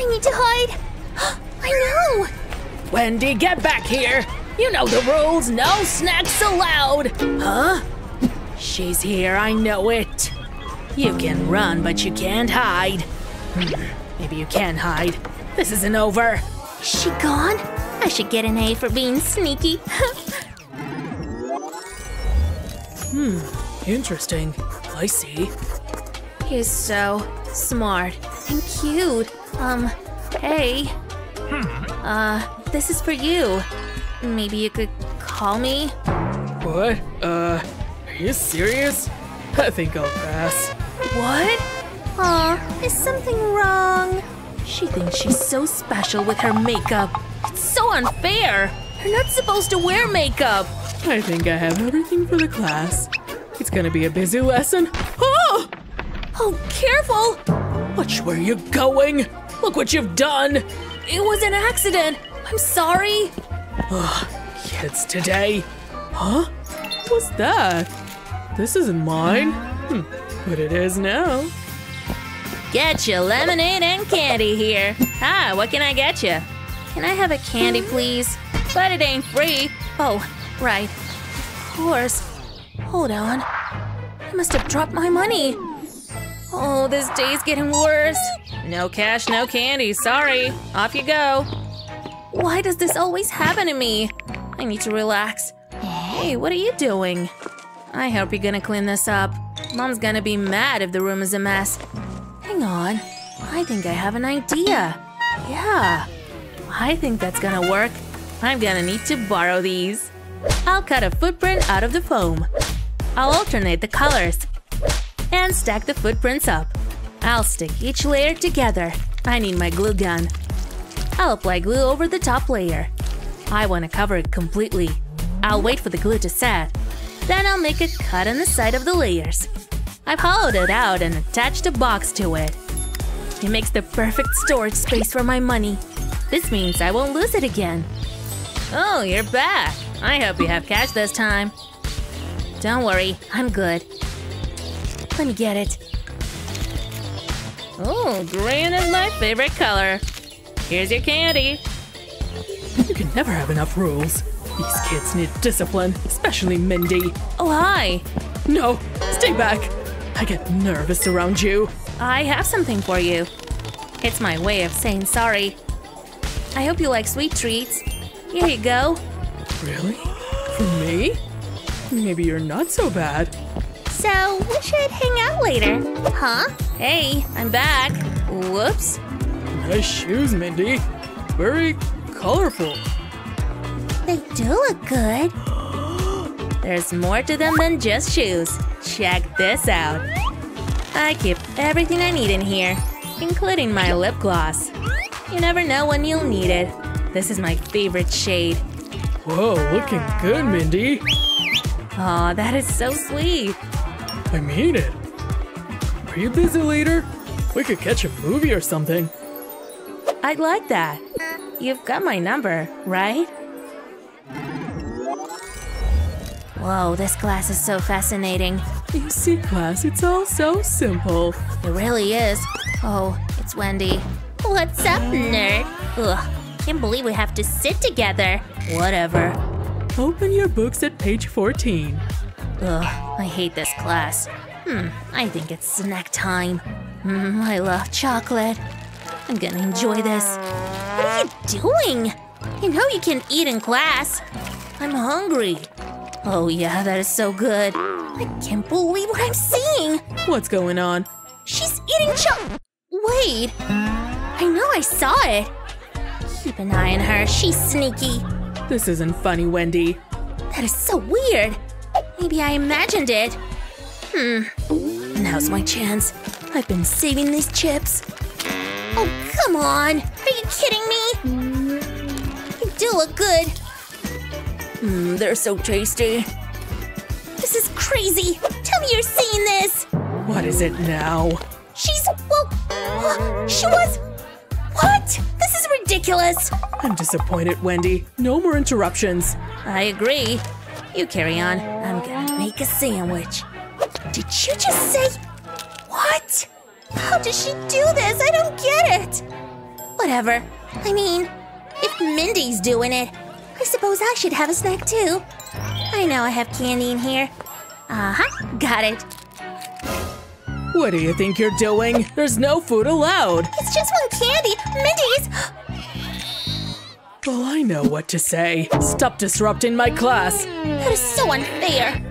I need to hide. I know. Wendy, get back here! You know the rules, no snacks allowed! Huh? She's here, I know it. You can run, but you can't hide. Maybe you can hide. This isn't over. Is she gone? I should get an A for being sneaky. hmm, interesting. I see. He's so smart and cute. Um, hey. Uh, this is for you. Maybe you could call me? What? Uh, are you serious? I think I'll pass. What? Aw, is something wrong? She thinks she's so special with her makeup. It's so unfair. You're not supposed to wear makeup. I think I have everything for the class. It's gonna be a busy lesson. Oh! Oh, careful! Which way are you going? Look what you've done! It was an accident. I'm sorry. Ugh, kids today. Huh? What's that? This isn't mine. Hm, but it is now. Get your lemonade and candy here. Ah, what can I get you? Can I have a candy, please? But it ain't free. Oh, right. Of course. Hold on. I must have dropped my money. Oh, this day's getting worse. No cash, no candy. Sorry. Off you go. Why does this always happen to me? I need to relax. Hey, what are you doing? I hope you're gonna clean this up. Mom's gonna be mad if the room is a mess. Hang on. I think I have an idea. Yeah. I think that's gonna work. I'm gonna need to borrow these. I'll cut a footprint out of the foam. I'll alternate the colors. And stack the footprints up. I'll stick each layer together. I need my glue gun. I'll apply glue over the top layer. I want to cover it completely. I'll wait for the glue to set. Then I'll make a cut on the side of the layers. I've hollowed it out and attached a box to it. It makes the perfect storage space for my money. This means I won't lose it again. Oh, you're back. I hope you have cash this time. Don't worry, I'm good. Let me get it. Oh, green is my favorite color. Here's your candy. You can never have enough rules. These kids need discipline, especially Mindy. Oh, hi. No, stay back. I get nervous around you. I have something for you. It's my way of saying sorry. I hope you like sweet treats. Here you go. Really? For me? Maybe you're not so bad. So, we should hang out later. Huh? Hey, I'm back. Whoops. Nice shoes, Mindy. Very colorful. They do look good. There's more to them than just shoes. Check this out. I keep everything I need in here, including my lip gloss. You never know when you'll need it. This is my favorite shade. Whoa, looking good, Mindy. Aw, that is so sweet. I mean it. Are you busy later? We could catch a movie or something. I'd like that. You've got my number, right? Whoa, this class is so fascinating. You see, class, it's all so simple. It really is. Oh, it's Wendy. What's up, nerd? Ugh, can't believe we have to sit together. Whatever. Open your books at page 14. Ugh, I hate this class. Hmm, I think it's snack time. Hmm, I love chocolate. I'm gonna enjoy this. What are you doing? You know you can eat in class. I'm hungry. Oh yeah, that is so good. I can't believe what I'm seeing. What's going on? She's eating cho- Wait. I know I saw it. Keep an eye on her. She's sneaky. This isn't funny, Wendy. That is so weird. Maybe I imagined it. Hmm. Now's my chance. I've been saving these chips. Oh, come on! Are you kidding me? They do look good. Mmm, they're so tasty. This is crazy! Tell me you're seeing this! What is it now? She's. well. She was. What? This is ridiculous! I'm disappointed, Wendy. No more interruptions. I agree. You carry on. I'm gonna make a sandwich. Did you just say. What? How does she do this? I don't get it. Whatever. I mean, if Mindy's doing it, I suppose I should have a snack too. I know I have candy in here. Uh-huh, got it. What do you think you're doing? There's no food allowed. It's just one candy. Mindy's! Well, I know what to say. Stop disrupting my class. That is so unfair.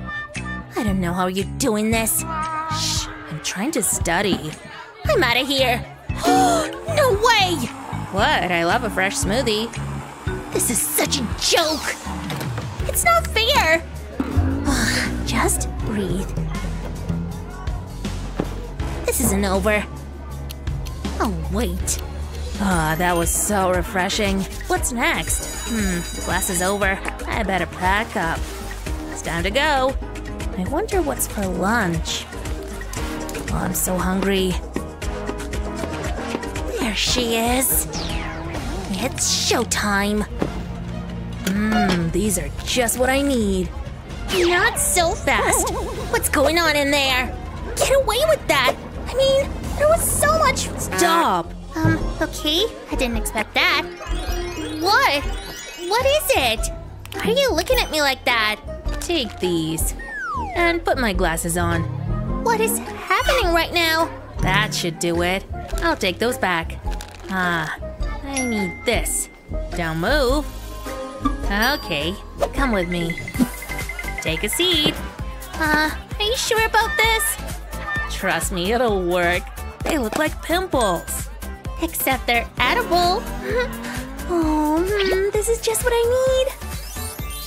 I don't know how you're doing this. Shh, I'm trying to study. I'm out of here. no way! What? I love a fresh smoothie. This is such a joke. It's not fair. Just breathe. This isn't over. Oh, wait. Ah, that was so refreshing. What's next? Hmm, class is over. I better pack up. It's time to go. I wonder what's for lunch. Oh, I'm so hungry. There she is. It's showtime. Mmm, these are just what I need. Not so fast. What's going on in there? Get away with that. I mean, there was so much. Stop! Um, okay. I didn't expect that. What? What is it? Why are you looking at me like that? Take these. And put my glasses on. What is happening right now? That should do it. I'll take those back. Ah, I need this. Don't move. Okay, come with me. Take a seat. Uh, are you sure about this? Trust me, it'll work. They look like pimples. Except they're edible. oh, mm, this is just what I need.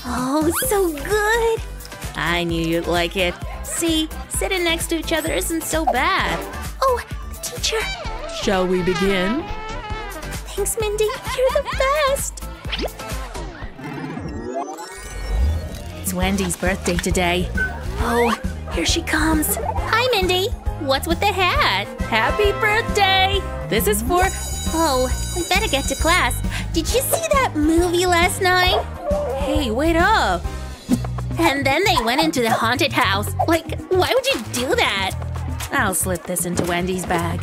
Oh, so good. I knew you'd like it. See, sitting next to each other isn't so bad. Oh, the teacher. Shall we begin? Thanks, Mindy. You're the best. It's Wendy's birthday today. Oh, here she comes. Hi, Mindy. What's with the hat? Happy birthday! This is for. Oh, we better get to class. Did you see that movie last night? Hey, wait up! And then they went into the haunted house. Like, why would you do that? I'll slip this into Wendy's bag.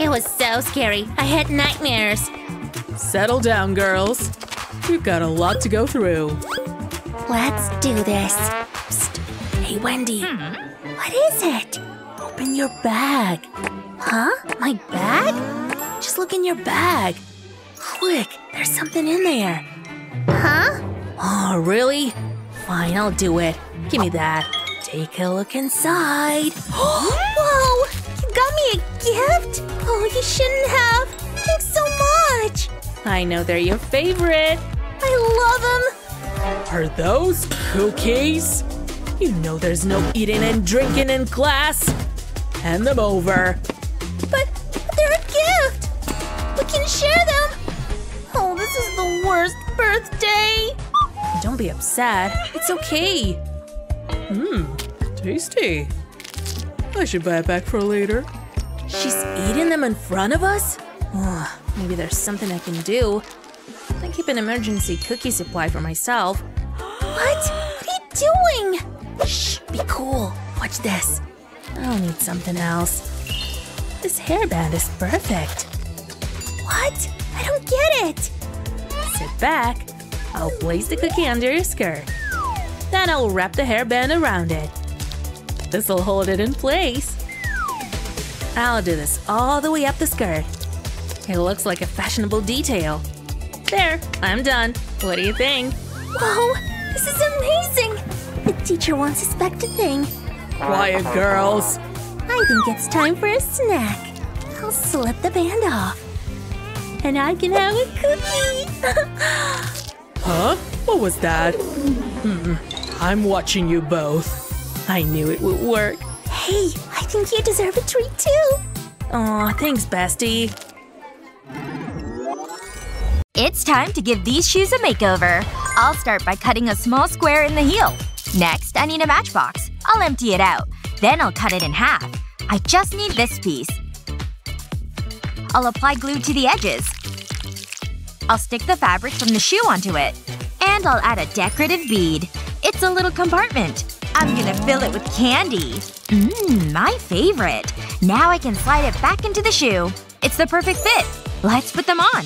It was so scary. I had nightmares. Settle down, girls. We've got a lot to go through. Let's do this. Psst. Hey, Wendy. Hmm. What is it? Open your bag. Huh? My bag? Just look in your bag. Quick, there's something in there. Huh? Oh, really? Fine, I'll do it. Give me that. Take a look inside. Whoa! You got me a gift? Oh, you shouldn't have. Thanks so much. I know they're your favorite. I love them. Are those cookies? You know there's no eating and drinking in class. Hand them over. But they're a gift. We can share them. Oh, this is the worst birthday. Don't be upset. It's okay. Mmm, tasty. I should buy it back for later. She's eating them in front of us? Maybe there's something I can do. I keep an emergency cookie supply for myself. What? What are you doing? Shh, be cool. Watch this. I'll need something else. This hairband is perfect. What? I don't get it. Sit back. I'll place the cookie under your skirt. Then I'll wrap the hairband around it. This'll hold it in place. I'll do this all the way up the skirt. It looks like a fashionable detail. There, I'm done. What do you think? Whoa, this is amazing. The teacher won't suspect a thing. Quiet, girls. I think it's time for a snack. I'll slip the band off. And I can have a cookie. Huh? What was that? Hmm. I'm watching you both. I knew it would work. hey, I think you deserve a treat too. Aw, thanks, bestie. It's time to give these shoes a makeover. I'll start by cutting a small square in the heel. Next, I need a matchbox. I'll empty it out. Then I'll cut it in half. I just need this piece. I'll apply glue to the edges. I'll stick the fabric from the shoe onto it. And I'll add a decorative bead. It's a little compartment. I'm gonna fill it with candy. Mmm, my favorite. Now I can slide it back into the shoe. It's the perfect fit. Let's put them on.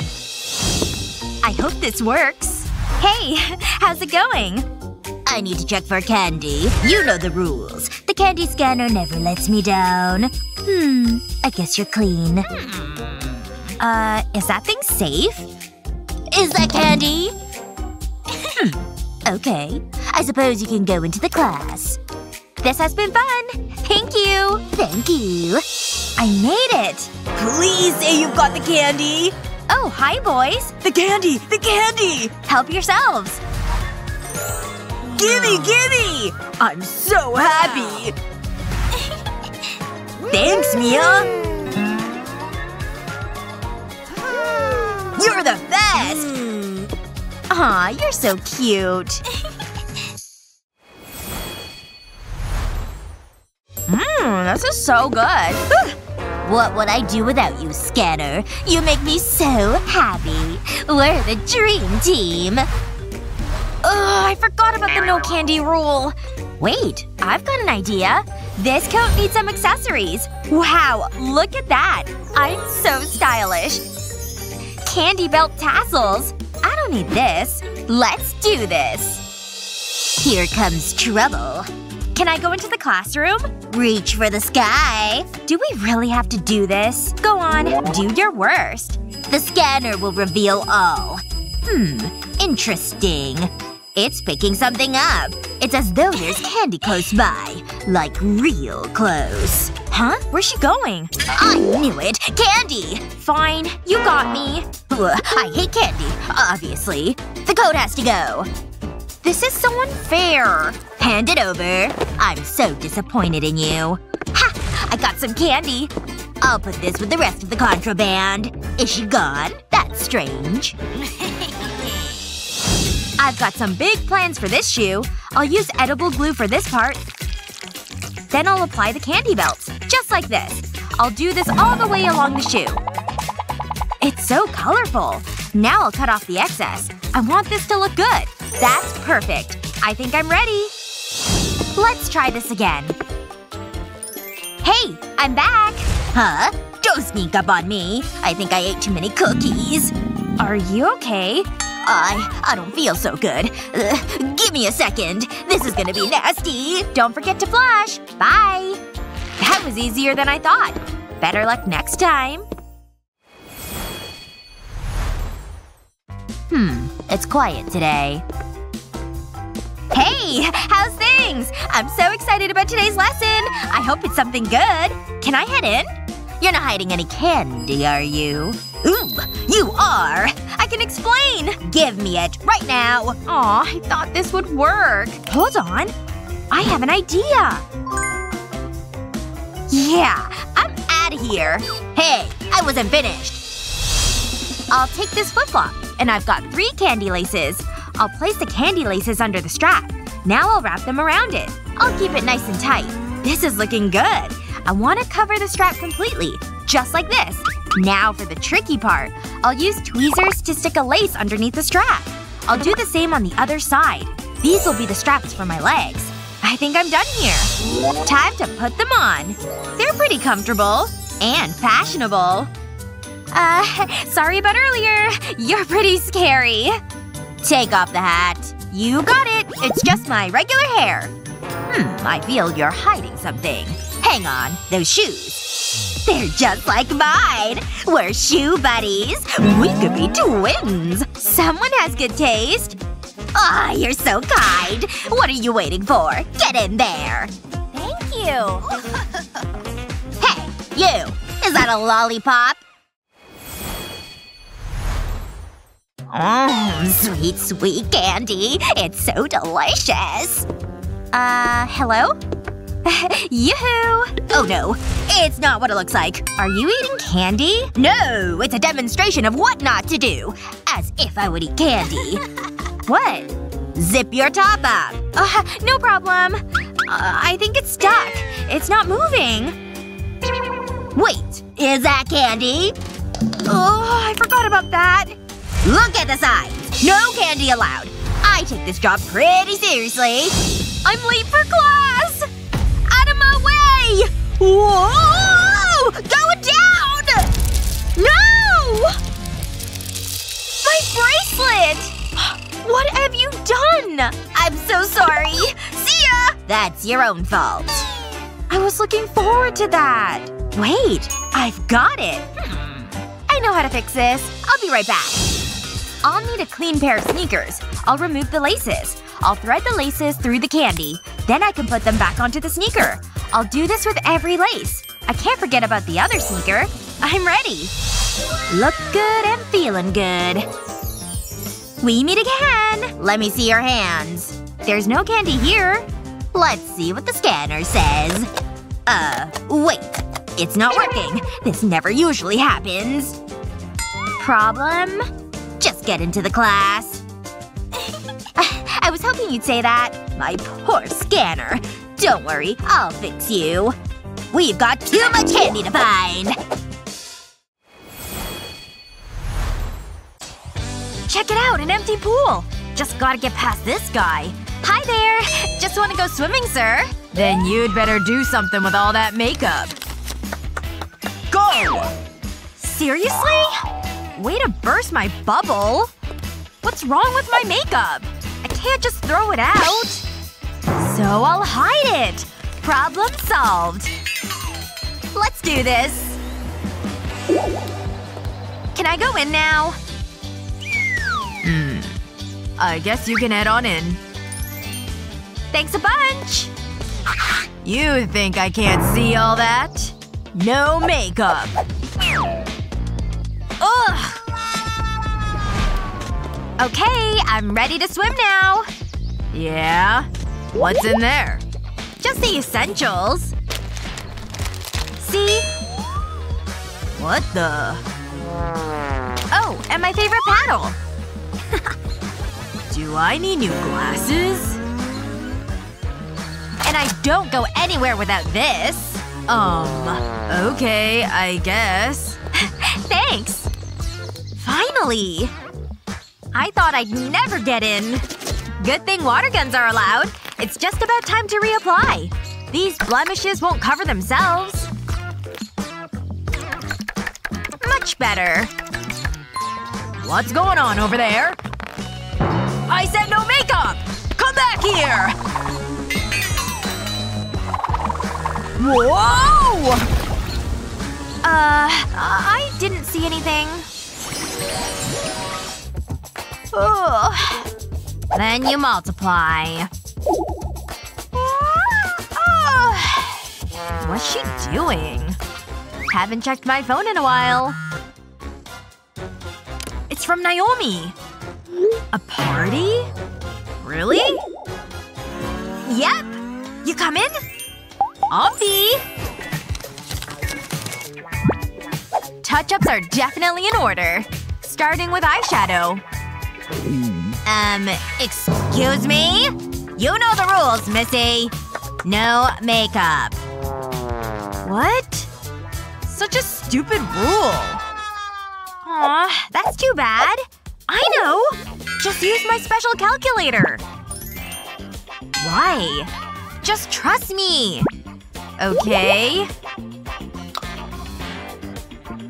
I hope this works. Hey, how's it going? I need to check for candy. You know the rules. The candy scanner never lets me down. Hmm. I guess you're clean. Uh, is that thing safe? Is that candy? Hmm. Okay. I suppose you can go into the class. This has been fun. Thank you. Thank you. I made it. Please say you've got the candy. Oh, hi boys. The candy! The candy! Help yourselves. Gimme, gimme! I'm so happy! Thanks, Mia! Hmm. You're the best! Hmm. Aw, you're so cute. Mmm, this is so good. What would I do without you, Scanner? You make me so happy. We're the dream team. Ugh, I forgot about the no candy rule. Wait, I've got an idea. This coat needs some accessories. Wow, look at that. I'm so stylish. Candy belt tassels. I don't need this. Let's do this. Here comes trouble. Can I go into the classroom? Reach for the sky. Do we really have to do this? Go on, do your worst. The scanner will reveal all. Hmm, interesting. It's picking something up. It's as though there's candy close by. Like real close. Huh? Where's she going? I knew it! Candy! Fine. You got me. Ugh, I hate candy. Obviously. The code has to go. This is so unfair. Hand it over. I'm so disappointed in you. Ha! I got some candy. I'll put this with the rest of the contraband. Is she gone? That's strange. I've got some big plans for this shoe. I'll use edible glue for this part. Then I'll apply the candy belts. Just like this. I'll do this all the way along the shoe. It's so colorful. Now I'll cut off the excess. I want this to look good. That's perfect. I think I'm ready. Let's try this again. Hey! I'm back! Huh? Don't sneak up on me. I think I ate too many cookies. Are you okay? I… I don't feel so good. Ugh, give me a second. This is gonna be nasty. Don't forget to flush. Bye. That was easier than I thought. Better luck next time. Hmm. It's quiet today. Hey! How's things? I'm so excited about today's lesson! I hope it's something good. Can I head in? You're not hiding any candy, are you? Ooh, you are! I can explain! Give me it, right now! Aw, I thought this would work. Hold on. I have an idea! Yeah, I'm outta here. Hey, I wasn't finished. I'll take this flip-flop. And I've got three candy laces. I'll place the candy laces under the strap. Now I'll wrap them around it. I'll keep it nice and tight. This is looking good. I want to cover the strap completely. Just like this. Now for the tricky part. I'll use tweezers to stick a lace underneath the strap. I'll do the same on the other side. These will be the straps for my legs. I think I'm done here. Time to put them on. They're pretty comfortable. And fashionable. Uh, sorry about earlier. You're pretty scary. Take off the hat. You got it. It's just my regular hair. Hmm, I feel you're hiding something. Hang on. Those shoes. They're just like mine. We're shoe buddies. We could be twins. Someone has good taste. Ah, oh, you're so kind. What are you waiting for? Get in there. Thank you. hey, you. Is that a lollipop? Mmm, sweet, sweet candy. It's so delicious. Uh, hello? Yoo-hoo! Oh no. It's not what it looks like. Are you eating candy? No! It's a demonstration of what not to do. As if I would eat candy. what? Zip your top up. Uh, no problem. Uh, I think it's stuck. It's not moving. Wait. Is that candy? Oh, I forgot about that. Look at the signs. No candy allowed. I take this job pretty seriously. I'm late for class! away! Whoa! Go down! No! My bracelet! What have you done? I'm so sorry. See ya! That's your own fault. I was looking forward to that. Wait. I've got it. Hmm. I know how to fix this. I'll be right back. I'll need a clean pair of sneakers. I'll remove the laces. I'll thread the laces through the candy. Then I can put them back onto the sneaker. I'll do this with every lace. I can't forget about the other sneaker. I'm ready. Look good and feeling good. We meet again! Let me see your hands. There's no candy here. Let's see what the scanner says. Uh, wait. It's not working. This never usually happens. Problem? Just get into the class. I was hoping you'd say that. My poor scanner. Don't worry, I'll fix you. We've got too much candy to find. Check it out, an empty pool. Just gotta get past this guy. Hi there. Just wanna go swimming, sir. Then you'd better do something with all that makeup. Go! Seriously? Way to burst my bubble. What's wrong with my makeup? I can't just throw it out. So I'll hide it. Problem solved. Let's do this. Can I go in now? Hmm. I guess you can head on in. Thanks a bunch! You think I can't see all that? No makeup. Ugh! Okay, I'm ready to swim now. Yeah? What's in there? Just the essentials. See? What the… Oh, and my favorite paddle. Do I need new glasses? And I don't go anywhere without this. Um, okay, I guess. Thanks. Finally! I thought I'd never get in. Good thing water guns are allowed. It's just about time to reapply. These blemishes won't cover themselves. Much better. What's going on over there? I said no makeup! Come back here! Whoa! Uh, I didn't see anything. Ugh. Then you multiply. What's she doing? Haven't checked my phone in a while. It's from Naomi. A party? Really? Yep. You come in? I'll be. Touch-ups are definitely in order. Starting with eyeshadow. Um, excuse me? You know the rules, Missy. No makeup. What? Such a stupid rule. Aw, that's too bad. I know! Just use my special calculator. Why? Just trust me. Okay.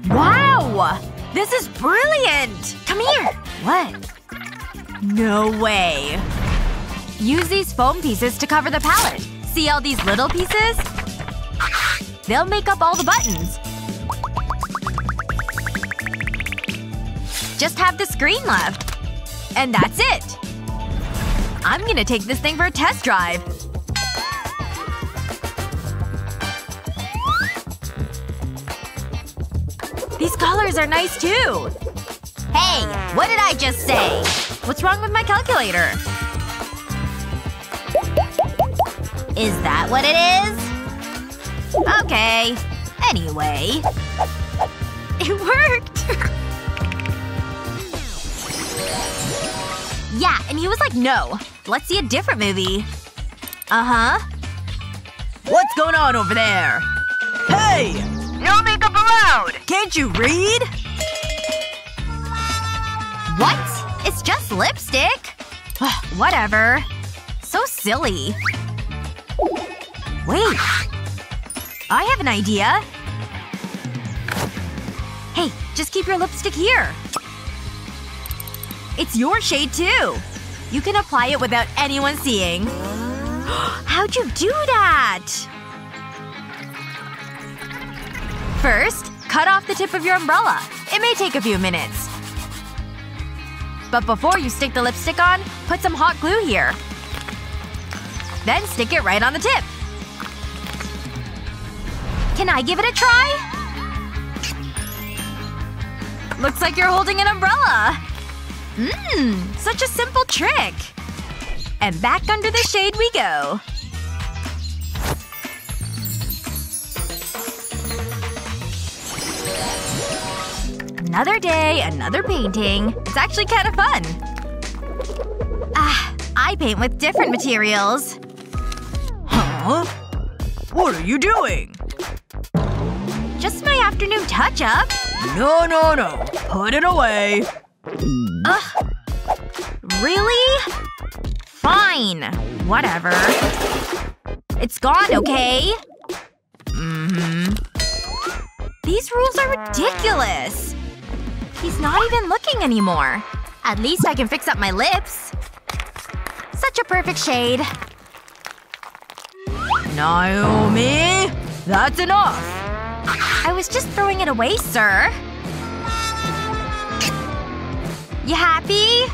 Wow! This is brilliant! Come here. What? No way. Use these foam pieces to cover the palette. See all these little pieces? They'll make up all the buttons. Just have the screen left. And that's it. I'm gonna take this thing for a test drive. These colors are nice too. Hey, what did I just say? What's wrong with my calculator? Is that what it is? Okay. Anyway. It worked! yeah, and he was like, no. Let's see a different movie. Uh-huh. What's going on over there? Hey! No makeup allowed! Can't you read? What? It's just lipstick? Whatever. So silly. Wait. I have an idea. Hey, just keep your lipstick here. It's your shade too. You can apply it without anyone seeing. How'd you do that? First, cut off the tip of your umbrella. It may take a few minutes. But before you stick the lipstick on, put some hot glue here. Then stick it right on the tip. Can I give it a try? Looks like you're holding an umbrella. Mmm, such a simple trick. And back under the shade we go. Another day, another painting. It's actually kind of fun. Ah, I paint with different materials. Huh? What are you doing? Just my afternoon touch-up. No, no, no. Put it away. Ugh. Really? Fine. Whatever. It's gone, okay? Mm-hmm. These rules are ridiculous. He's not even looking anymore. At least I can fix up my lips. Such a perfect shade. Naomi? That's enough. I was just throwing it away, sir. You happy?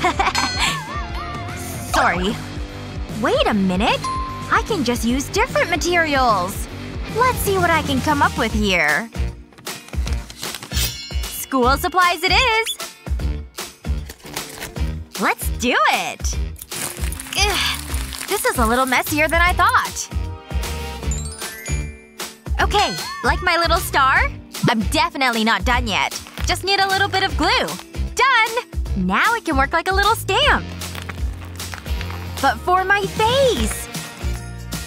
Sorry. Wait a minute. I can just use different materials. Let's see what I can come up with here. School supplies it is! Let's do it! Ugh, this is a little messier than I thought. Okay, like my little star? I'm definitely not done yet. Just need a little bit of glue. Done! Now it can work like a little stamp. But for my face!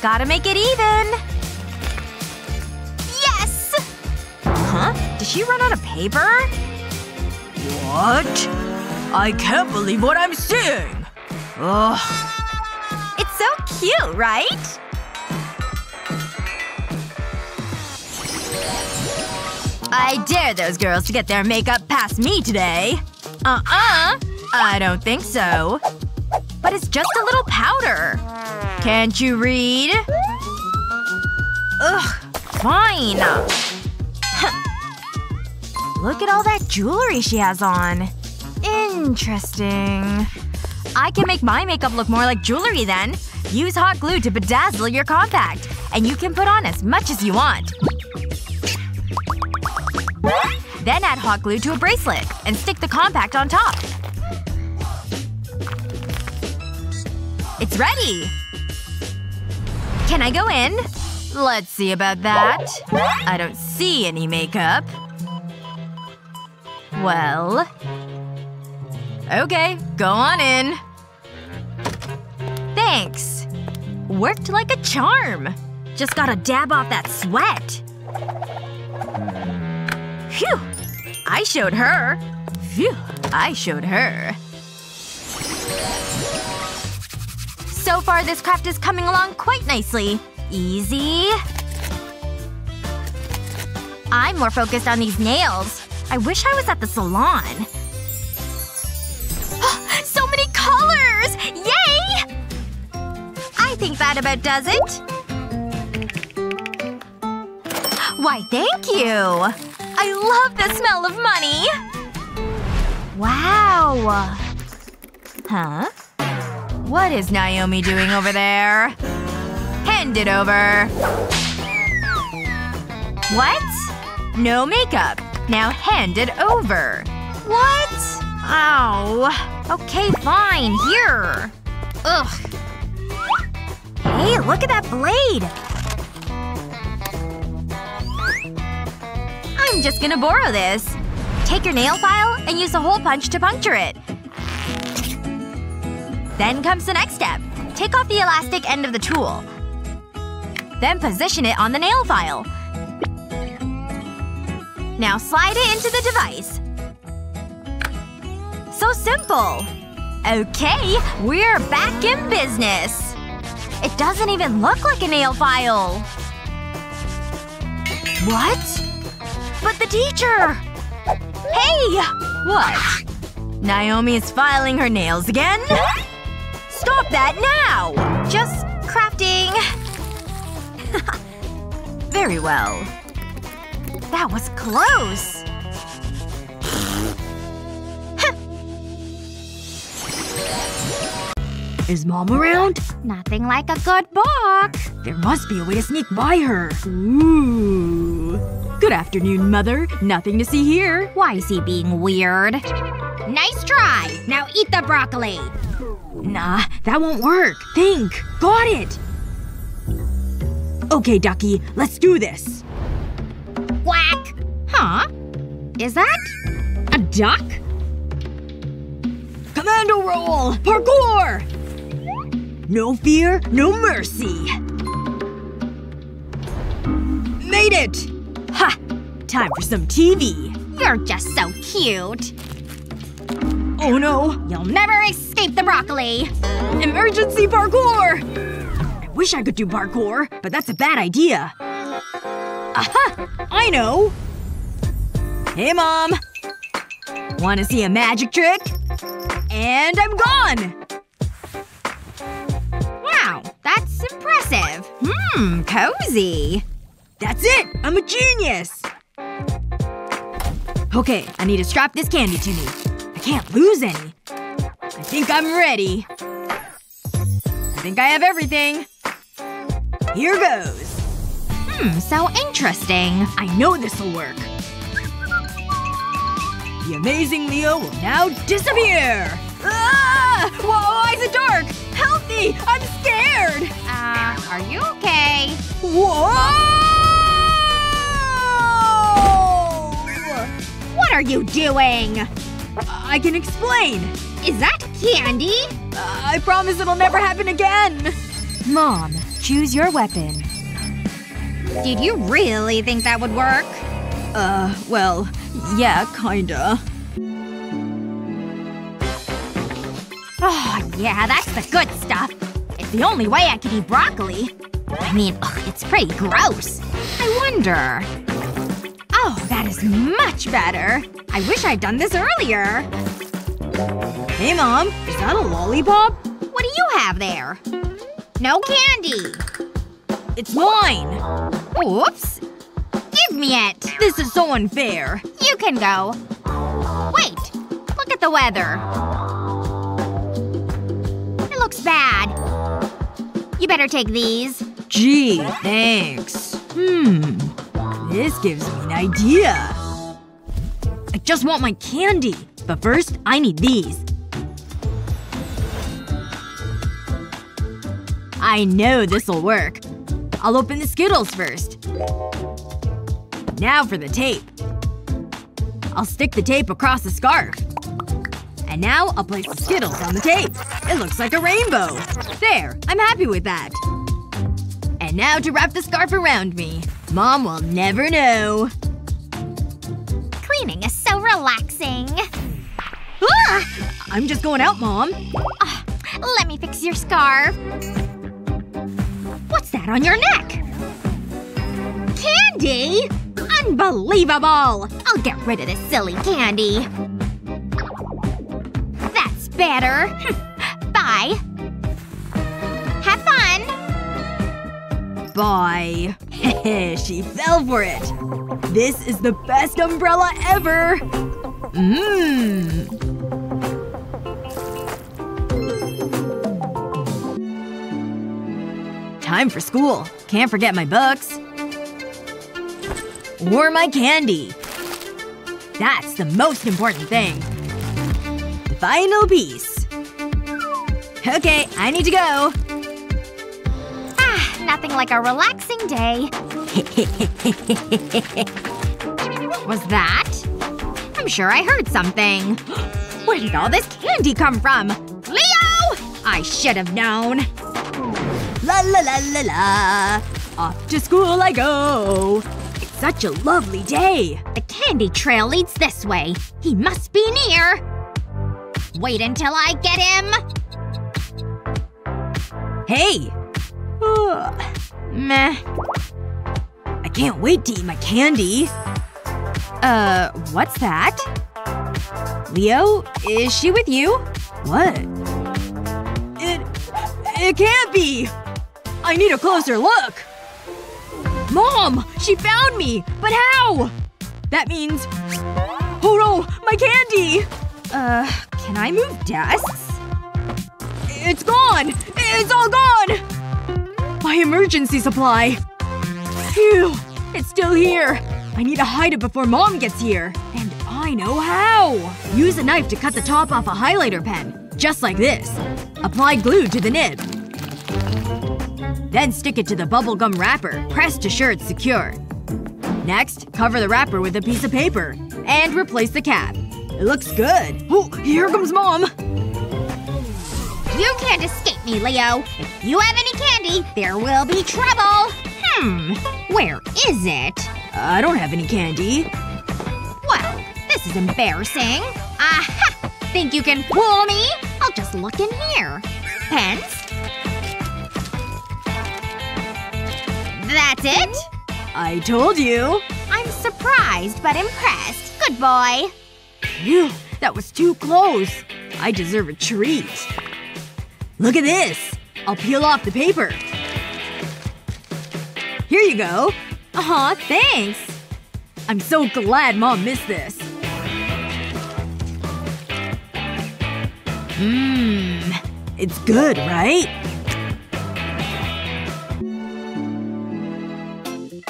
Gotta make it even. Yes! Huh? Did she run out of paper? What? I can't believe what I'm seeing. Ugh. So cute, right? I dare those girls to get their makeup past me today. Uh-uh. I don't think so. But it's just a little powder. Can't you read? Ugh. Fine. Look at all that jewelry she has on. Interesting. I can make my makeup look more like jewelry then. Use hot glue to bedazzle your compact. And you can put on as much as you want. Then add hot glue to a bracelet. And stick the compact on top. It's ready! Can I go in? Let's see about that. I don't see any makeup. Well… Okay, go on in. Thanks. Worked like a charm. Just gotta dab off that sweat. Phew. I showed her. Phew. I showed her. So far this craft is coming along quite nicely. Easy. I'm more focused on these nails. I wish I was at the salon. Think that about does it. Why, thank you! I love the smell of money! Wow. Huh? What is Naomi doing over there? Hand it over. What? No makeup. Now hand it over. What? Ow. Okay, fine. Here. Ugh. Hey, look at that blade! I'm just gonna borrow this. Take your nail file and use a hole punch to puncture it. Then comes the next step. Take off the elastic end of the tool. Then position it on the nail file. Now slide it into the device. So simple! Okay, we're back in business! It doesn't even look like a nail file! What? But the teacher! Hey! What? Naomi is filing her nails again. Stop that now! Just crafting. Very well. That was close. Is mom around? Nothing like a good book. There must be a way to sneak by her. Ooh. Good afternoon, mother. Nothing to see here. Why is he being weird? Nice try! Now eat the broccoli! Nah, that won't work. Think. Got it! Okay, Ducky. Let's do this. Quack! Huh? Is that a duck? Commando roll! Parkour! No fear, no mercy. Made it! Ha! Time for some TV. You're just so cute. Oh no. You'll never escape the broccoli! Emergency parkour! I wish I could do parkour, but that's a bad idea. Aha! I know! Hey, Mom! Wanna see a magic trick? And I'm gone! Wow, that's impressive. Hmm, cozy. That's it! I'm a genius! Okay, I need to strap this candy to me. I can't lose any. I think I'm ready. I think I have everything. Here goes. Hmm, so interesting. I know this'll work. The amazing Leo will now disappear! Ah! Whoa, why is it dark? Me! I'm scared! Uh, are you okay? Whoa! What are you doing? I can explain. Is that candy? Uh, I promise it'll never happen again. Mom, choose your weapon. Did you really think that would work? Uh, well, yeah, kinda. Oh, yeah, that's the good stuff. The only way I can eat broccoli. I mean, ugh, it's pretty gross. I wonder… Oh, that is much better. I wish I'd done this earlier. Hey, Mom. Is that a lollipop? What do you have there? No candy. It's mine! Oops. Give me it. This is so unfair. You can go. Wait. Look at the weather. It looks bad. You better take these. Gee, thanks. Hmm. This gives me an idea. I just want my candy. But first, I need these. I know this'll work. I'll open the Skittles first. Now for the tape. I'll stick the tape across the scarf. And now I'll place the Skittles on the tape. It looks like a rainbow. There. I'm happy with that. And now to wrap the scarf around me. Mom will never know. Cleaning is so relaxing. Ah! I'm just going out, Mom. Ah, let me fix your scarf. What's that on your neck? Candy? Unbelievable! I'll get rid of this silly candy. Better. Hmm. Bye. Have fun. Bye. She fell for it. This is the best umbrella ever! Mmm. Time for school. Can't forget my books. Or my candy. That's the most important thing. Final piece. Okay, I need to go. Ah, nothing like a relaxing day. Was that? I'm sure I heard something. Where did all this candy come from? Leo! I should have known. La la la la la. Off to school I go. It's such a lovely day. The candy trail leads this way. He must be near. Wait until I get him. Hey! Ugh. Meh. I can't wait to eat my candy. Uh, what's that? Leo? Is she with you? What? It… It can't be! I need a closer look! Mom! She found me! But how? That means… Oh no! My candy! Uh, can I move desks? It's gone! It's all gone! My emergency supply. Phew. It's still here. I need to hide it before mom gets here. And I know how! Use a knife to cut the top off a highlighter pen. Just like this. Apply glue to the nib. Then stick it to the bubblegum wrapper. Press to sure it's secure. Next, cover the wrapper with a piece of paper. And replace the cap. It looks good. Oh, here comes mom! You can't escape me, Leo. If you have any candy, there will be trouble. Hmm. Where is it? I don't have any candy. Well, this is embarrassing. Aha! Think you can fool me? I'll just look in here. Pens? That's it? I told you. I'm surprised but impressed. Good boy. Phew. That was too close. I deserve a treat. Look at this. I'll peel off the paper. Here you go. Aw, thanks. I'm so glad mom missed this. Mmm. It's good, right?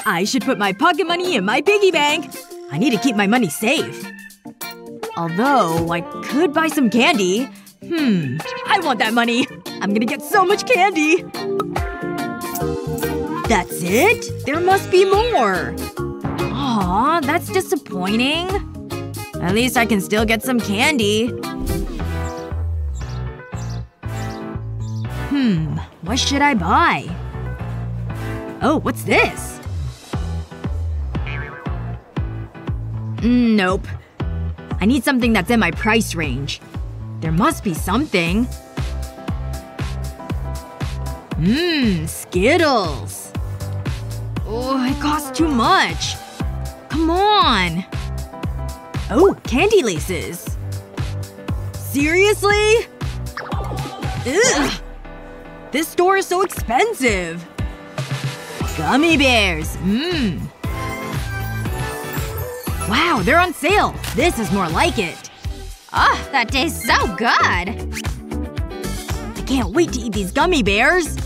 I should put my pocket money in my piggy bank. I need to keep my money safe. Although, I could buy some candy. Hmm. I want that money. I'm gonna get so much candy. That's it? There must be more. Aw, that's disappointing. At least I can still get some candy. Hmm. What should I buy? Oh, what's this? Nope. I need something that's in my price range. There must be something. Mmm, Skittles. Oh, it costs too much. Come on. Oh, candy laces. Seriously? Ugh. This store is so expensive. Gummy bears. Mmm. Wow, they're on sale. This is more like it. Oh, that tastes so good. I can't wait to eat these gummy bears.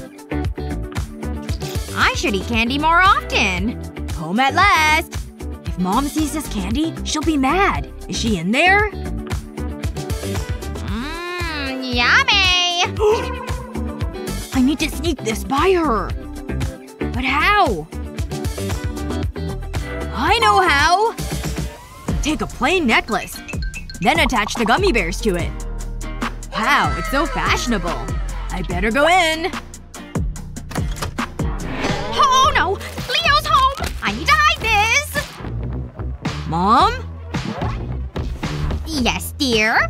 I should eat candy more often. Home at last. If mom sees this candy, she'll be mad. Is she in there? Mmm, yummy. I need to sneak this by her. But how? I know how! Take a plain necklace. Then attach the gummy bears to it. Wow, it's so fashionable. I better go in. Oh no! Leo's home! I need to hide this! Mom? Yes, dear?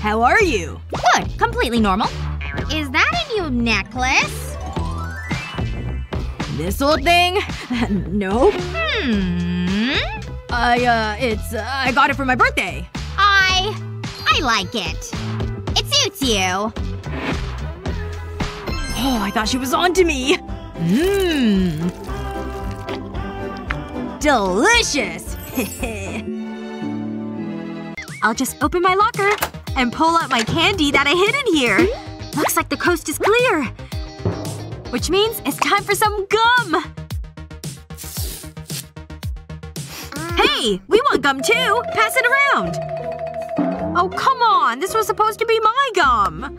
How are you? Good. Completely normal. Is that a new necklace? This old thing? nope. Hmm. I, uh, it's, uh, I got it for my birthday. I… I like it. It suits you. Oh, I thought she was onto me. Mmm. Delicious! I'll just open my locker and pull out my candy that I hid in here. Looks like the coast is clear. Which means it's time for some gum! Hey! We want gum too! Pass it around! Oh, come on! This was supposed to be my gum!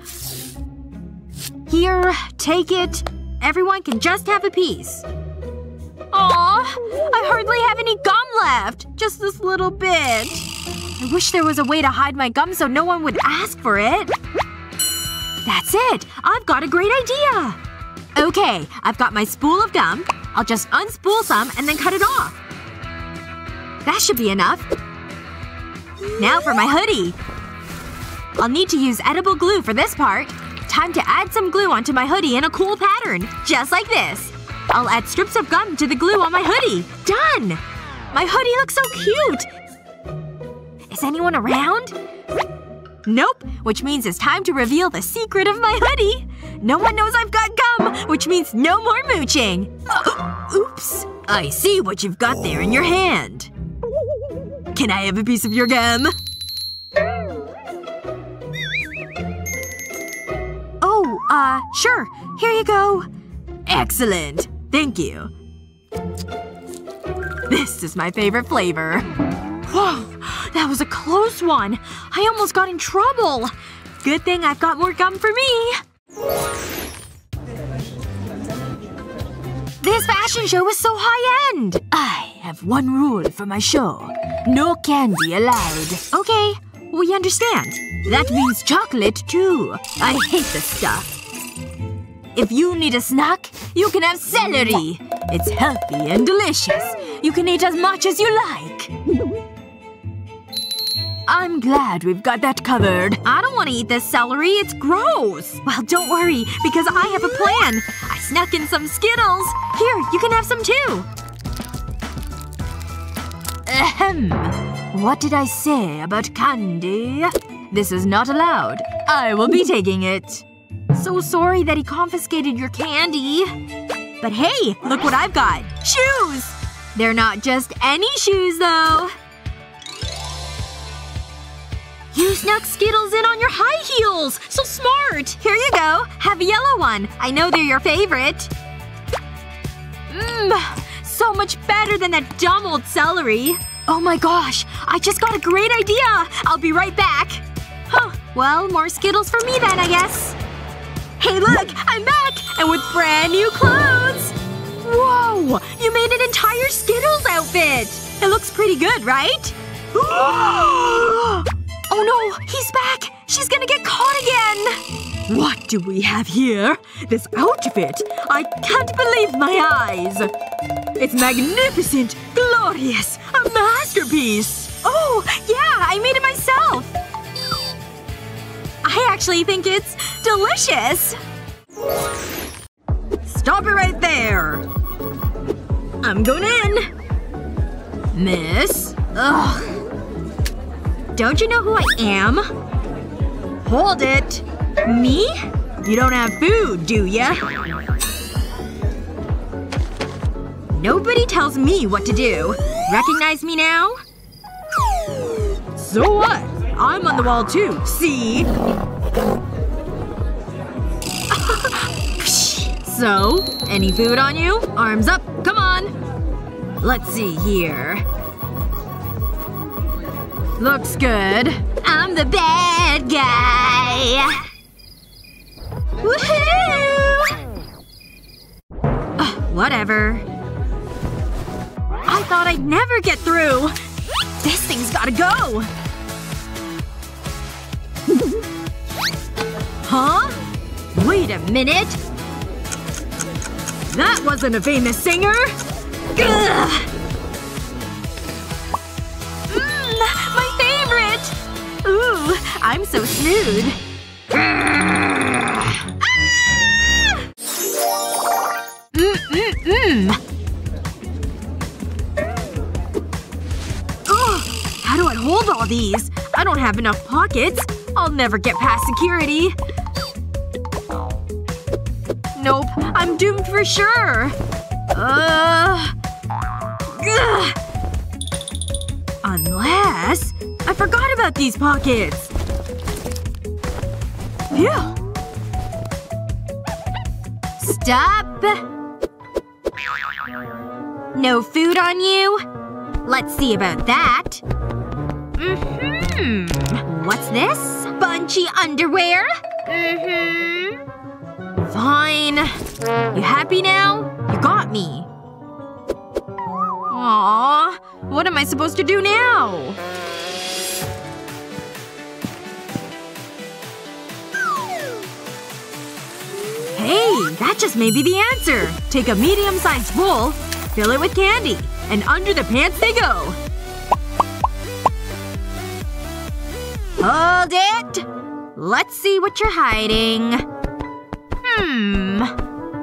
Here, take it. Everyone can just have a piece. Aw, I hardly have any gum left. Just this little bit. I wish there was a way to hide my gum so no one would ask for it. That's it! I've got a great idea! Okay, I've got my spool of gum. I'll just unspool some and then cut it off. That should be enough. Now for my hoodie. I'll need to use edible glue for this part. Time to add some glue onto my hoodie in a cool pattern. Just like this. I'll add strips of gum to the glue on my hoodie. Done! My hoodie looks so cute! Is anyone around? Nope. Which means it's time to reveal the secret of my hoodie. No one knows I've got gum, which means no more mooching. oops. I see what you've got there in your hand. Can I have a piece of your gum? Oh, uh, sure. Here you go. Excellent. Thank you. This is my favorite flavor. Whoa. That was a close one. I almost got in trouble. Good thing I've got more gum for me. This fashion show is so high-end. I have one rule for my show. No candy allowed. Okay. We understand. That means chocolate, too. I hate this stuff. If you need a snack, you can have celery. It's healthy and delicious. You can eat as much as you like. I'm glad we've got that covered. I don't want to eat this celery. It's gross. Well, don't worry, because I have a plan. I snuck in some Skittles. Here, you can have some too. Ahem. What did I say about candy? This is not allowed. I will be taking it. So sorry that he confiscated your candy. But hey, look what I've got. Shoes! They're not just any shoes, though. You snuck Skittles in on your high heels! So smart! Here you go. Have a yellow one. I know they're your favorite. Mmm. So much better than that dumb old celery. Oh my gosh. I just got a great idea! I'll be right back. Huh. Well, more Skittles for me then, I guess. Hey look! I'm back! And with brand new clothes! Whoa! You made an entire Skittles outfit! It looks pretty good, right? oh no! He's back! She's gonna get caught again! What do we have here? This outfit! I can't believe my eyes! It's magnificent! Glorious! A masterpiece! Oh, yeah! I made it myself! I actually think it's delicious! Stop it right there! I'm going in! Miss? Ugh. Don't you know who I am? Hold it! Me? You don't have food, do ya? Nobody tells me what to do. Recognize me now? So what? I'm on the wall too, see? so, any food on you? Arms up, come on! Let's see here. Looks good. I'm the bad guy! Woohoo! Uh, whatever. I thought I'd never get through! This thing's gotta go! Huh? Wait a minute. That wasn't a famous singer! Ugh. Ooh, I'm so smooth. Ah! Mm, mm, mm. How do I hold all these? I don't have enough pockets. I'll never get past security. Nope. I'm doomed for sure. Uh. Ugh. Unless… I forgot about these pockets. Phew. Stop! No food on you? Let's see about that. Mm-hmm. What's this? Bunchy underwear? Mm-hmm. Fine. You happy now? You got me. Aww. What am I supposed to do now? Hey, that just may be the answer. Take a medium-sized bowl, fill it with candy, and under the pants they go. Hold it! Let's see what you're hiding. Hmm.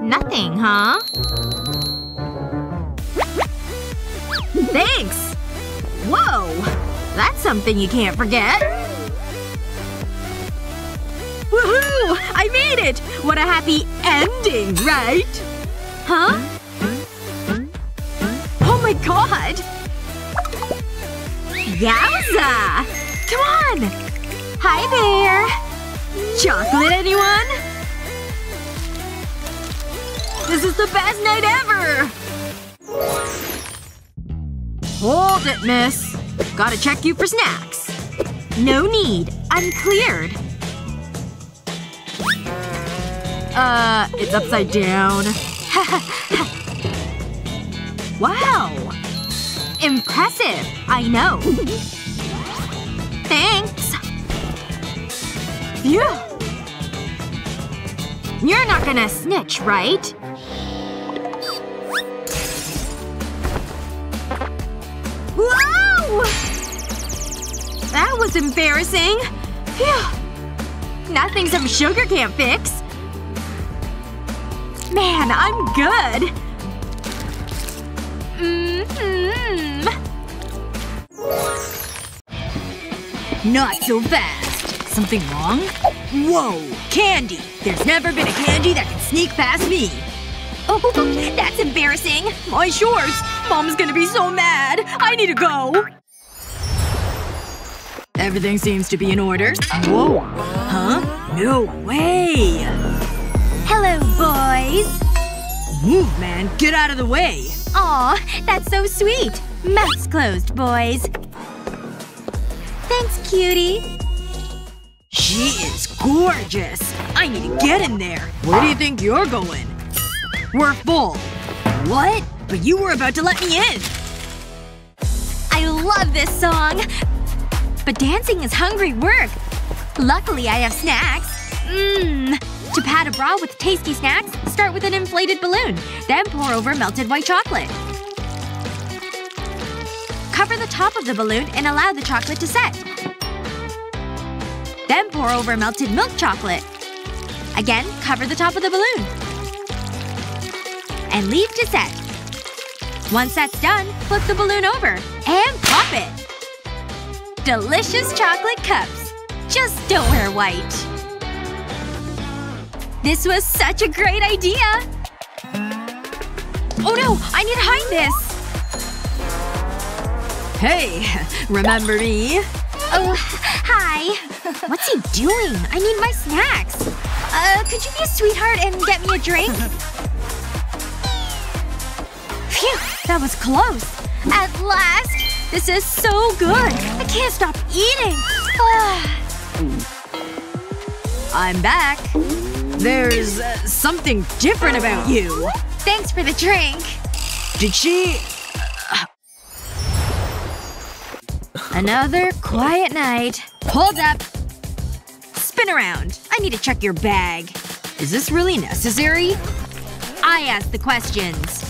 Nothing, huh? Thanks! Whoa! That's something you can't forget. Woohoo! I made it! What a happy ending, right? Huh? Oh my god! Yowza! Come on! Hi there! Chocolate, anyone? This is the best night ever! Hold it, miss. Gotta check you for snacks. No need. I'm cleared. Uh, it's upside down. wow. Impressive. I know. Thanks. Phew. You're not gonna snitch, right? Whoa! That was embarrassing. Phew. Nothing some sugar can't fix. Man, I'm good. Mm-hmm. Not so fast. Something wrong? Whoa! Candy! There's never been a candy that can sneak past me. Oh, that's embarrassing. My shorts. Mom's gonna be so mad. I need to go. Everything seems to be in order. Whoa. Huh? No way! Hello, boys. Move, man. Get out of the way. Aw, that's so sweet. Mouth's closed, boys. Thanks, cutie. She is gorgeous. I need to get in there. Where do you think you're going? We're full. What? But you were about to let me in. I love this song. But dancing is hungry work. Luckily I have snacks. Mmm. To pad a bra with tasty snacks, start with an inflated balloon. Then pour over melted white chocolate. Cover the top of the balloon and allow the chocolate to set. Then pour over melted milk chocolate. Again, cover the top of the balloon. And leave to set. Once that's done, flip the balloon over. And pop it! Delicious chocolate cups. Just don't wear white. This was such a great idea! Oh no! I need to hide this! Hey, remember me? Oh, hi. What's he doing? I need my snacks. Uh, could you be a sweetheart and get me a drink? Phew, that was close. At last! This is so good! I can't stop eating! I'm back. There's uh, something different about you. Thanks for the drink. Did she… Another quiet night. Hold up! Spin around. I need to check your bag. Is this really necessary? I ask the questions.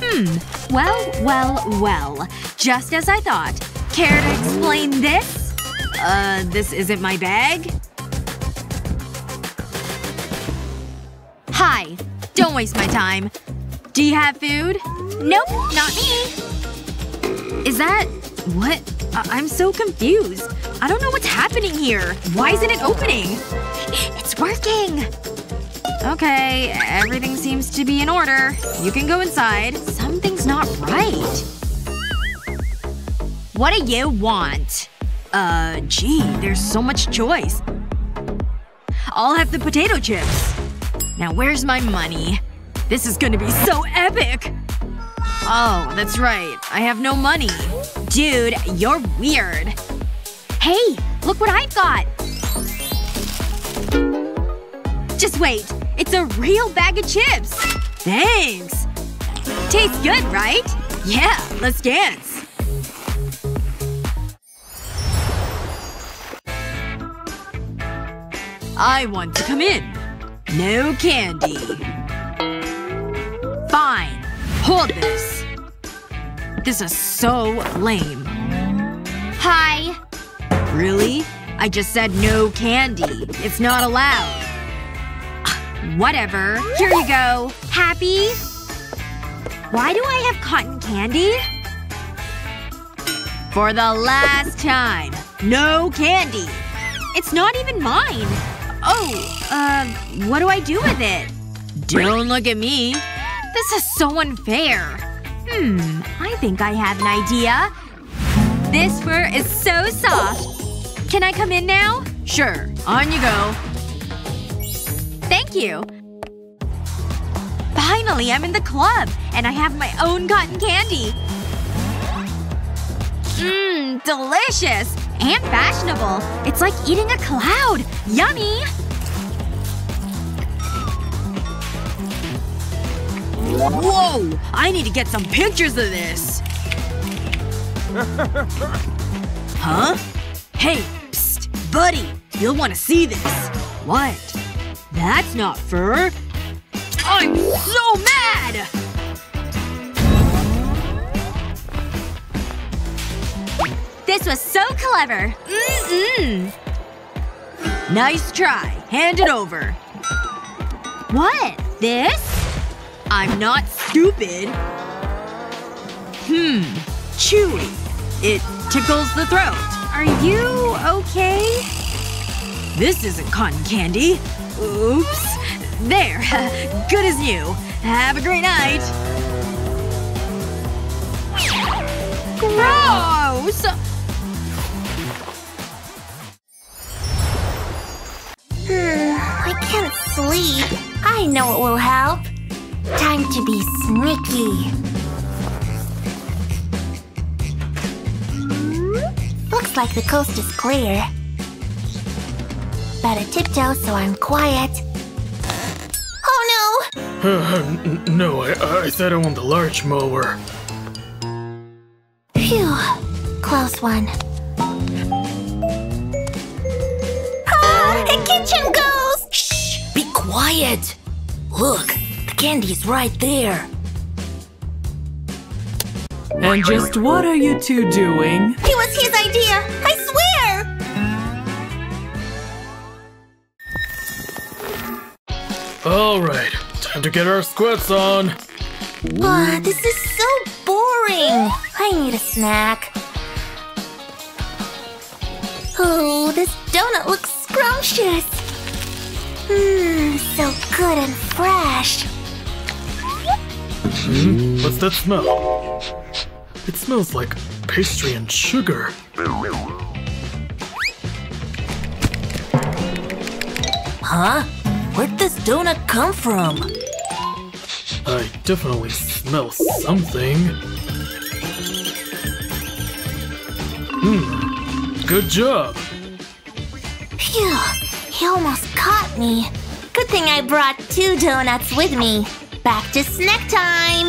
Hmm. Well, well, well. Just as I thought. Care to explain this? Uh, this isn't my bag? Hi. Don't waste my time. Do you have food? Nope, not me. Is that… what? I I'm so confused. I don't know what's happening here. Why isn't it opening? It's working! Okay, everything seems to be in order. You can go inside. Something's not right. What do you want? Uh, gee, there's so much choice. I'll have the potato chips. Now where's my money? This is gonna be so epic! Oh, that's right. I have no money. Dude, you're weird. Hey! Look what I've got! Just wait. It's a real bag of chips! Thanks! Tastes good, right? Yeah, let's dance. I want to come in. No candy. Fine. Hold this. This is so lame. Hi. Really? I just said no candy. It's not allowed. Whatever. Here you go. Happy? Why do I have cotton candy? For the last time. No candy. It's not even mine. Oh, uh, what do I do with it? Don't look at me. This is so unfair. Hmm, I think I have an idea. This fur is so soft. Can I come in now? Sure. On you go. Thank you. Finally, I'm in the club. And I have my own cotton candy. Mmm, delicious! And fashionable. It's like eating a cloud. Yummy! Whoa! I need to get some pictures of this. huh? Hey, psst, buddy. You'll want to see this. What? That's not fur. I'm so mad! This was so clever. Mm-mm. Nice try. Hand it over. What? This? I'm not stupid. Hmm. Chewy. It tickles the throat. Are you okay? This isn't cotton candy. Oops. There. Good as new. Have a great night. Gross! Hmm, I can't sleep. I know what will help. Time to be sneaky. Looks like the coast is clear. Better tiptoe so I'm quiet. Oh no! no, I, I said I want the large mower. Phew. Close one. Ah, a kitchen ghost! Shh! Be quiet! Look, the candy's right there. And just what are you two doing? It was his idea! I swear! Alright, time to get our squats on. Oh, this is so boring. I need a snack. Oh, this donut looks scrumptious. Mmm, so good and fresh. Hmm? What's that smell? It smells like pastry and sugar. Huh? Where'd this donut come from? I definitely smell something. Hmm. Good job. Phew. He almost caught me. Good thing I brought two donuts with me. Back to snack time!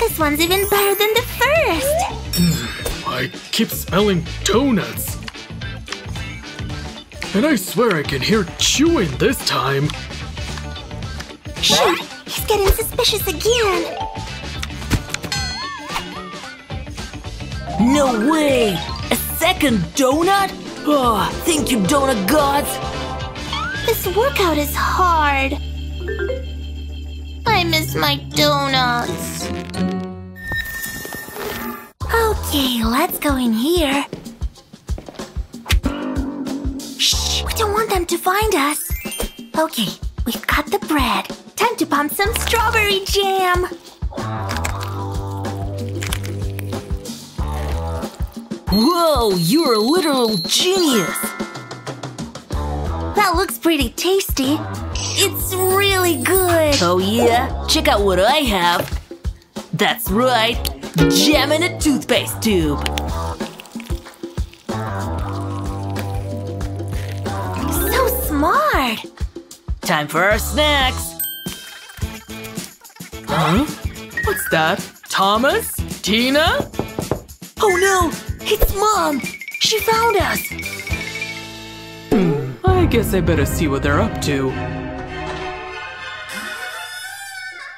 This one's even better than the first! Hmm. I keep smelling donuts. And I swear I can hear chewing this time. Shoot! He's getting suspicious again! No way! A second donut? Oh, thank you, donut gods! This workout is hard. I miss my donuts. Okay, let's go in here. Shh! We don't want them to find us. Okay, we've got the bread. Time to pump some strawberry jam. Whoa, you're a literal genius! That looks pretty tasty. It's really good. Oh yeah? Check out what I have. That's right, jam in a toothpaste tube. So smart. Time for our snacks. Huh? What's that? Thomas? Tina? Oh no! It's Mom! She found us! Hmm. I guess I better see what they're up to.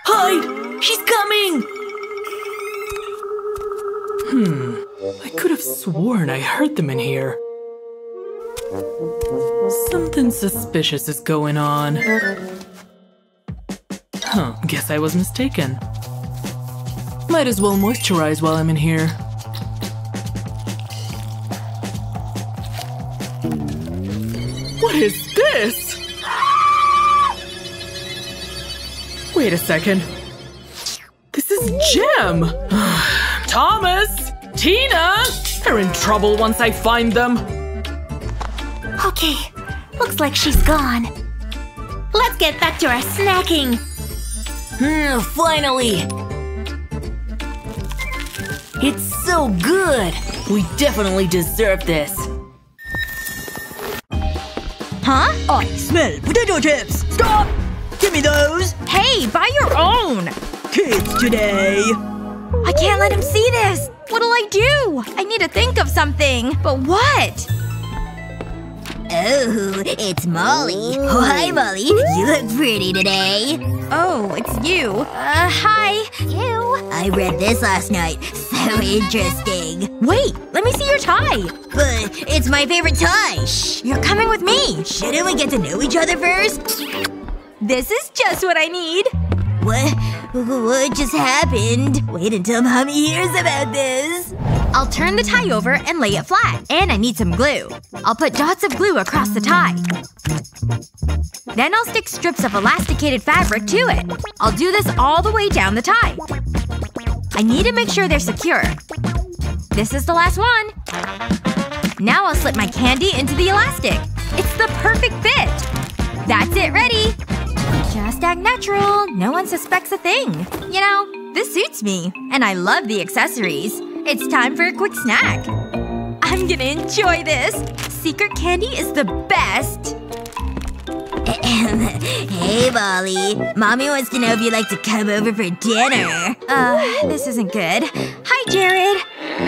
Hide! She's coming! Hmm, I could have sworn I heard them in here. Something suspicious is going on. Huh, guess I was mistaken. Might as well moisturize while I'm in here. What is this? Wait a second. This is Gem! Thomas! Tina! They're in trouble once I find them. Okay, looks like she's gone. Let's get back to our snacking. Hmm, finally! It's so good! We definitely deserve this. Huh? I smell potato chips! Stop! Give me those! Hey, buy your own! Kids today! I can't let him see this! What'll I do? I need to think of something. But what? Oh, it's Molly. Oh, hi, Molly. You look pretty today. Oh, it's you. Uh, hi. You. I read this last night. So interesting. Wait, let me see your tie. But it's my favorite tie. Shh. You're coming with me. Shouldn't we get to know each other first? This is just what I need. What? What just happened? Wait until mommy hears about this. I'll turn the tie over and lay it flat. And I need some glue. I'll put dots of glue across the tie. Then I'll stick strips of elasticated fabric to it. I'll do this all the way down the tie. I need to make sure they're secure. This is the last one. Now I'll slip my candy into the elastic. It's the perfect fit! That's it, ready! Just act natural. No one suspects a thing. You know, this suits me. And I love the accessories. It's time for a quick snack. I'm gonna enjoy this. Secret candy is the best. hey, Molly. Mommy wants to know if you'd like to come over for dinner. Uh, this isn't good. Hi, Jared.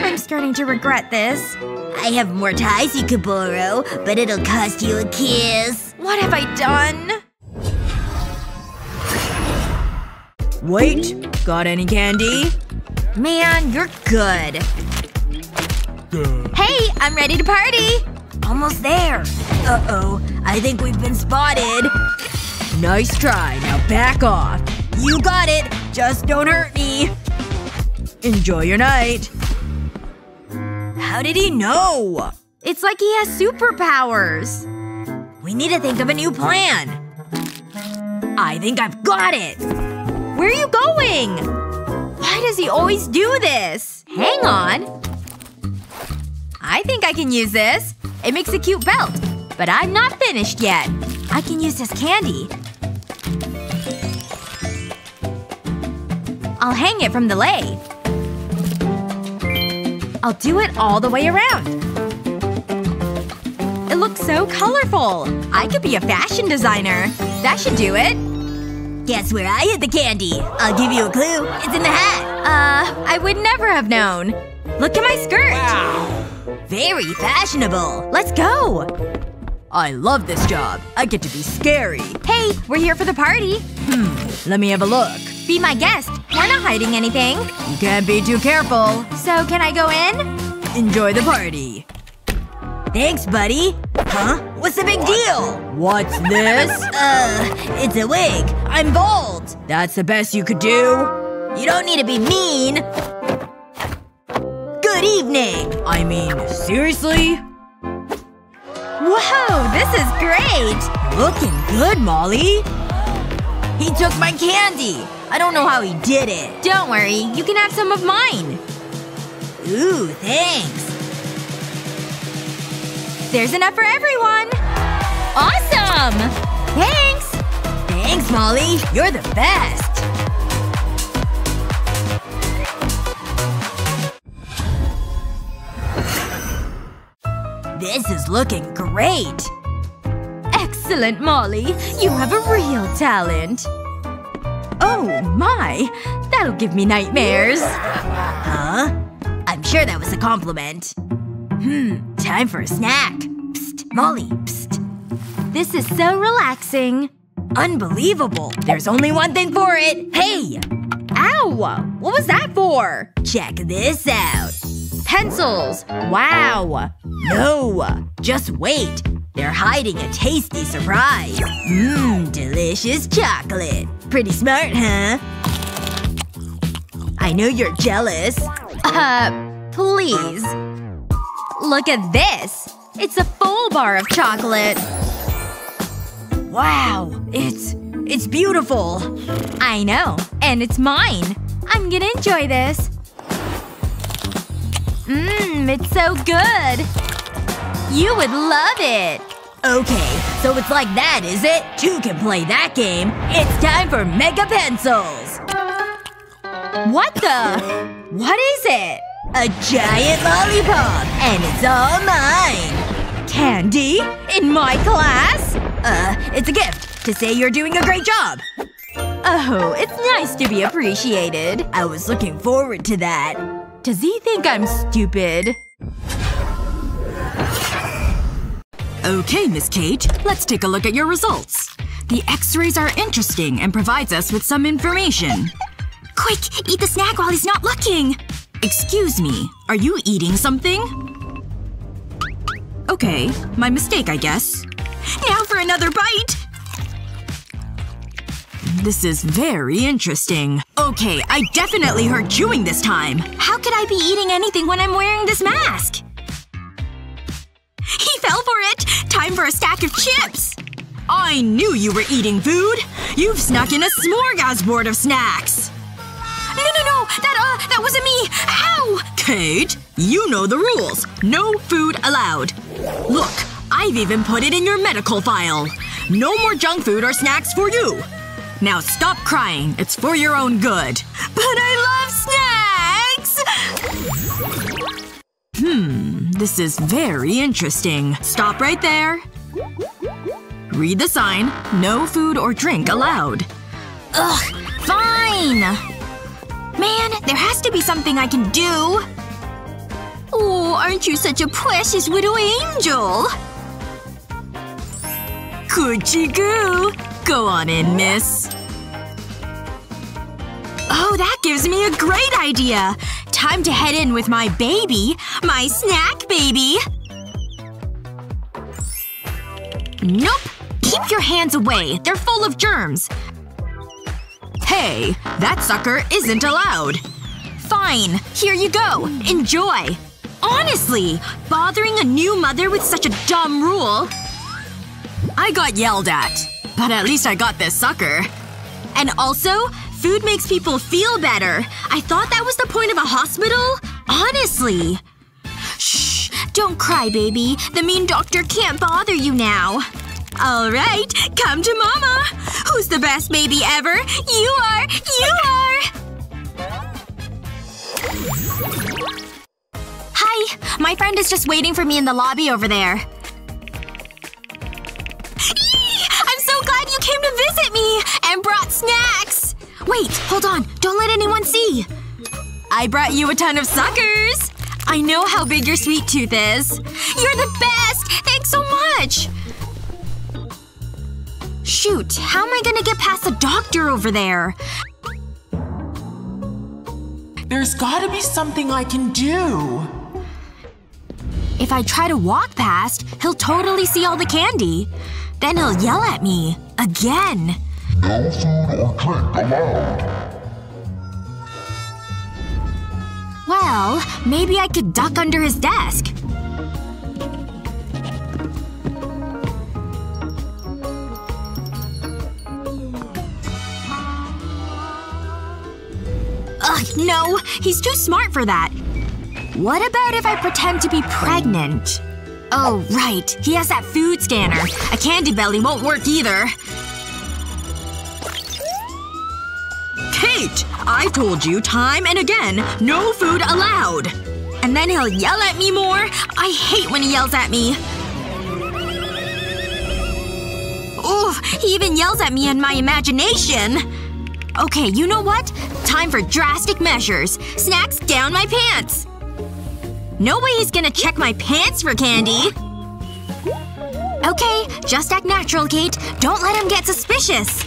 I'm starting to regret this. I have more ties you could borrow, but it'll cost you a kiss. What have I done? Wait, got any candy? Man, you're good. Hey, I'm ready to party! Almost there. Uh-oh. I think we've been spotted. Nice try. Now back off. You got it. Just don't hurt me. Enjoy your night. How did he know? It's like he has superpowers. We need to think of a new plan. I think I've got it! Where are you going? Why does he always do this? Hang on. I think I can use this. It makes a cute belt. But I'm not finished yet. I can use this candy. I'll hang it from the lathe. I'll do it all the way around. It looks so colorful. I could be a fashion designer. That should do it. Guess where I hid the candy? I'll give you a clue. It's in the hat. Uh, I would never have known. Look at my skirt. Wow. Very fashionable. Let's go. I love this job. I get to be scary. Hey, we're here for the party. Hmm. Let me have a look. Be my guest. We're not hiding anything. You can't be too careful. So, can I go in? Enjoy the party. Thanks, buddy. Huh? What's the big deal? What's this? Uh, it's a wig. I'm bald. That's the best you could do? You don't need to be mean. Good evening. I mean, seriously? Whoa, this is great! Looking good, Molly. He took my candy. I don't know how he did it. Don't worry. You can have some of mine. Ooh, thanks. There's enough for everyone! Awesome! Thanks! Thanks, Molly. You're the best. This is looking great. Excellent, Molly. You have a real talent. Oh, my. That'll give me nightmares. Huh? I'm sure that was a compliment. Hmm. Time for a snack. Psst. Molly. Psst. This is so relaxing. Unbelievable. There's only one thing for it. Hey! Ow! What was that for? Check this out. Pencils. Wow. No. Just wait. They're hiding a tasty surprise. Mmm, delicious chocolate. Pretty smart, huh? I know you're jealous. Uh, please. Look at this. It's a full bar of chocolate. Wow. It's… it's beautiful. I know. And it's mine. I'm gonna enjoy this. Mmm, it's so good. You would love it. Okay, so it's like that, is it? Two can play that game. It's time for Mega Pencils! What the? What is it? A giant lollipop! And it's all mine! Candy? In my class? Uh, it's a gift. To say you're doing a great job. Oh, it's nice to be appreciated. I was looking forward to that. Does he think I'm stupid? Okay, Miss Kate. Let's take a look at your results. The x-rays are interesting and provides us with some information. Quick! Eat the snack while he's not looking! Excuse me. Are you eating something? Okay. My mistake, I guess. Now for another bite! This is very interesting. Okay, I definitely heard chewing this time. How could I be eating anything when I'm wearing this mask? He fell for it! Time for a stack of chips! I knew you were eating food! You've snuck in a smorgasbord of snacks! No, no, no! That, uh, that wasn't me! Ow! Kate, you know the rules. No food allowed. Look, I've even put it in your medical file. No more junk food or snacks for you. Now stop crying. It's for your own good. But I love snacks! Hmm. This is very interesting. Stop right there. Read the sign. No food or drink allowed. Ugh. Fine! Man, there has to be something I can do. Oh, aren't you such a precious little angel? Coochie goo. Go on in, miss. Oh, that gives me a great idea! Time to head in with my baby. My snack baby. Nope. Keep your hands away. They're full of germs. Hey, that sucker isn't allowed. Fine. Here you go. Enjoy. Honestly, bothering a new mother with such a dumb rule. I got yelled at. But at least I got this sucker. And also, food makes people feel better. I thought that was the point of a hospital? Honestly. Shh. Don't cry, baby. The mean doctor can't bother you now. Alright, come to mama. Who's the best baby ever? You are! You are! Hi. My friend is just waiting for me in the lobby over there. I'm so glad you came to visit me! And brought snacks! Wait, hold on. Don't let anyone see. I brought you a ton of suckers! I know how big your sweet tooth is. You're the best! Thanks so much! Shoot, how am I gonna get past the doctor over there? There's gotta be something I can do. If I try to walk past, he'll totally see all the candy. Then he'll yell at me. Again. No food or drink allowed. Well, maybe I could duck under his desk. Ugh, no. He's too smart for that. What about if I pretend to be pregnant? Oh, right. He has that food scanner. A candy belly won't work either. Kate! I told you time and again, no food allowed! And then he'll yell at me more. I hate when he yells at me. Oof, he even yells at me in my imagination. Okay, you know what? Time for drastic measures. Snacks down my pants. No way he's gonna check my pants for candy. Okay, just act natural, Kate. Don't let him get suspicious.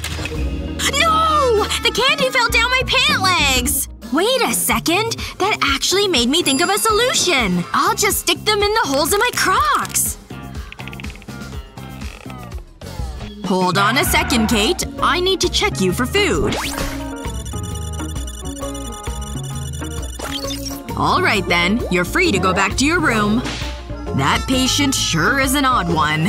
No! The candy fell down my pant legs! Wait a second. That actually made me think of a solution. I'll just stick them in the holes in my crocs. Hold on a second, Kate. I need to check you for food. Alright then. You're free to go back to your room. That patient sure is an odd one.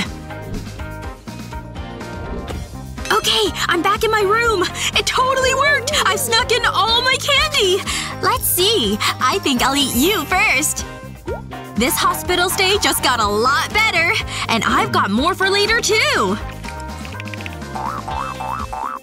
Okay, I'm back in my room. It totally worked! I've snuck in all my candy! Let's see. I think I'll eat you first. This hospital stay just got a lot better. And I've got more for later, too. you